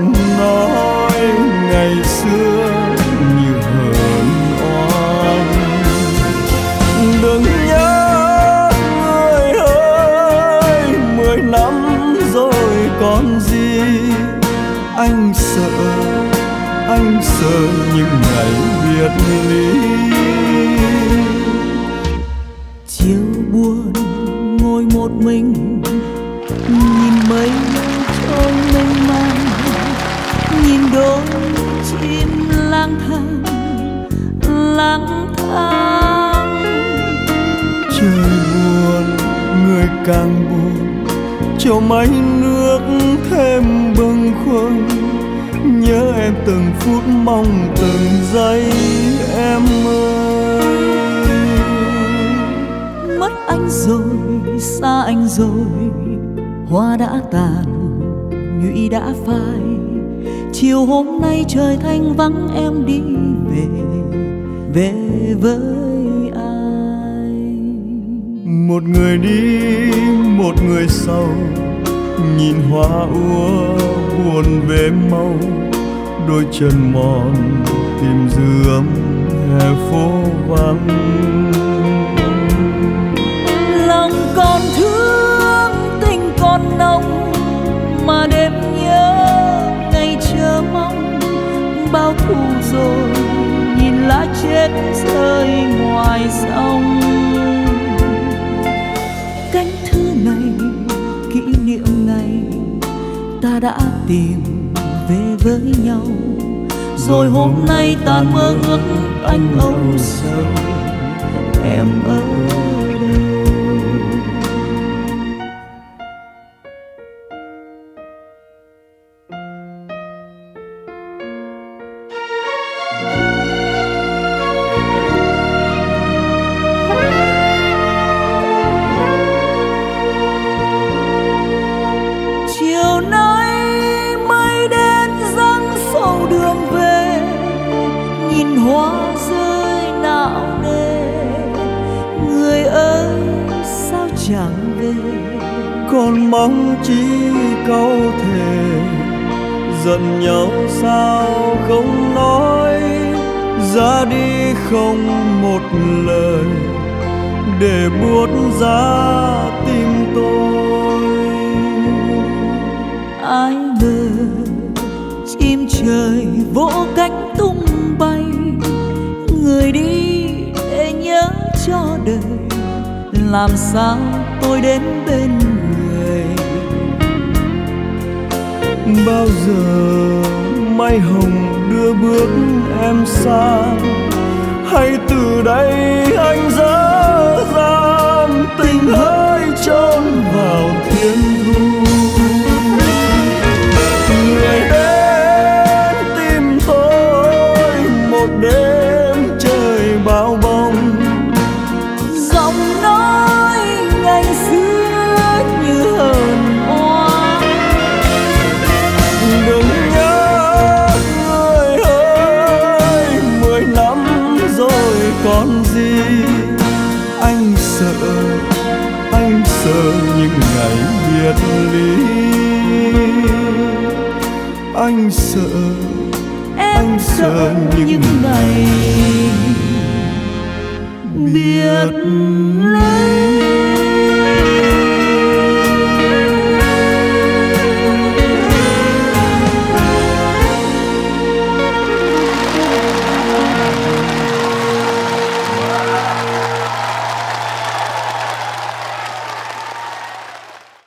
giọng nói ngày xưa như hờn oan. Đừng nhớ người ơi, mười năm rồi còn gì. Anh sợ anh sợ những ngày biệt ly. Chiều buồn, ngồi một mình, nhìn mây trôi mênh mang nhìn đôi chim lang thang lang thang. Trời buồn người càng buồn cho mây nước thêm bâng khuâng. Nhớ em từng phút mong từng giây em ơi. Mất anh rồi xa anh rồi hoa đã tàn nhụy đã phai chiều hôm nay trời thanh vắng em đi về về với ai? Một người đi một người sau nhìn hoa úa buồn về mau đôi chân mòn tìm dư ấm hè phố vắng. Lòng còn thương tình còn nồng mà đêm thu rồi, nhìn lá chết rơi ngoài sông. Cánh thư này, kỷ niệm ngày ta đã tìm về với nhau. Rồi hôm nay tan mơ ước anh âu sầu, em ở chẳng về. Con mong chỉ câu thề, giận nhau sao không nói. Ra đi không một lời, để buốt giá làm sao tôi đến bên người? Bao giờ mai hồng đưa bước em xa hay từ đây anh sợ những ngày biệt ly. Anh sợ em Anh sợ những những ngày biệt